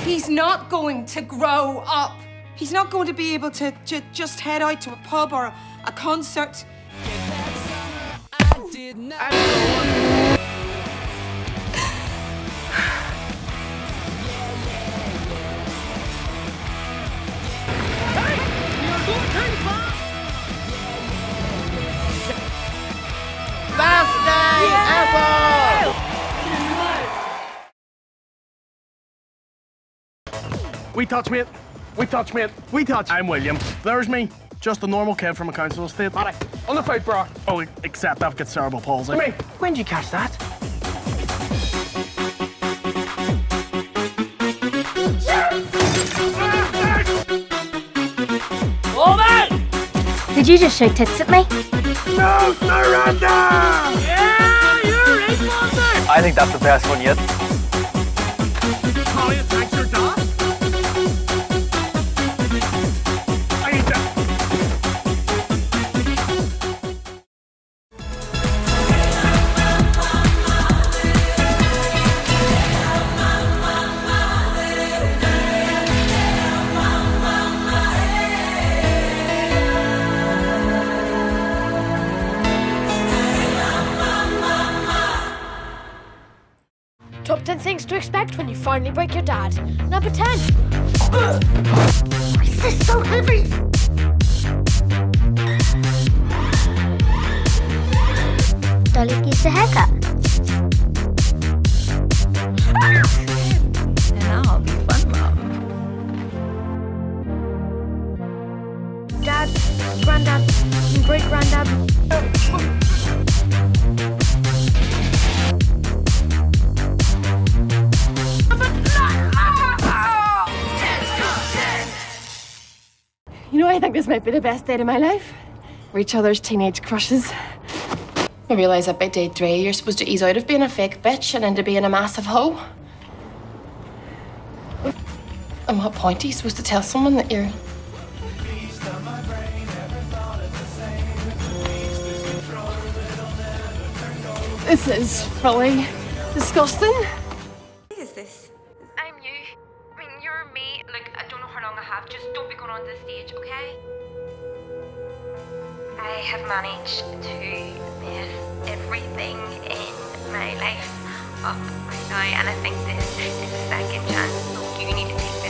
He's not going to grow up. He's not going to be able to, just head out to a pub or a, a concert. We touch, mate. We touch, mate. We touch. I'm William. There's me. Just a normal kid from a council estate. Alright, on the fight, bro. Oh, except I've got cerebral palsy. Come here. When did you catch that? Did you just shout tits at me? No surrender! Yeah, you're right, Monster! I think that's the best one yet. Top 10 things to expect when you finally break your dad. Number 10. Is this so heavy? Dolly gives a haircut. Now I'll be fun, Mom. Dad, granddad, and great granddad. You know, I think this might be the best date of my life. We're each other's teenage crushes. I realise that by day three, you're supposed to ease out of being a fake bitch and into being a massive hoe. At what point are you supposed to tell someone that you're. This is really disgusting. You're me. Look, I don't know how long I have. Just don't be going on the stage, okay? I have managed to mess everything in my life up right now, and I think this is a second chance